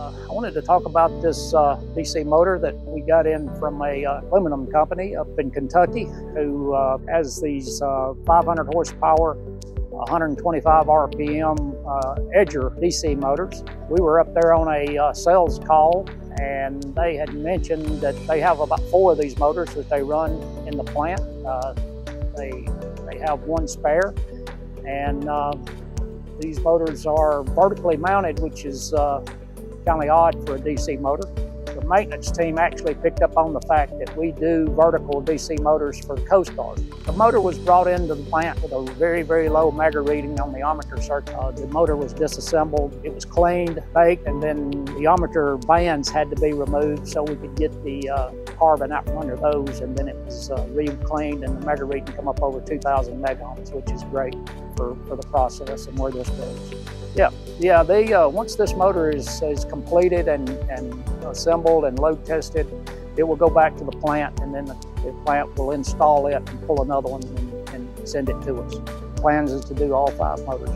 Uh, I wanted to talk about this uh, DC motor that we got in from a uh, aluminum company up in Kentucky who uh, has these uh, 500 horsepower 125 RPM uh, Edger DC motors. We were up there on a sales call and they had mentioned that they have about four of these motors that they run in the plant. they, they have one spare and these motors are vertically mounted, which is uh, kind of odd for a DC motor. The maintenance team actually picked up on the fact that we do vertical DC motors for Coast Guard. The motor was brought into the plant with a very, very low megger reading on the armature circuit. Uh, the motor was disassembled, it was cleaned, baked, and then the armature bands had to be removed so we could get the uh, carbon out from under those, and then it was uh, re-cleaned and the megger reading come up over 2,000 megohms, which is great for, for the process and where this goes. Yeah, yeah. They uh, once this motor is, is completed and, and assembled and load tested, it will go back to the plant, and then the, the plant will install it and pull another one and, and send it to us. Plans is to do all five motors.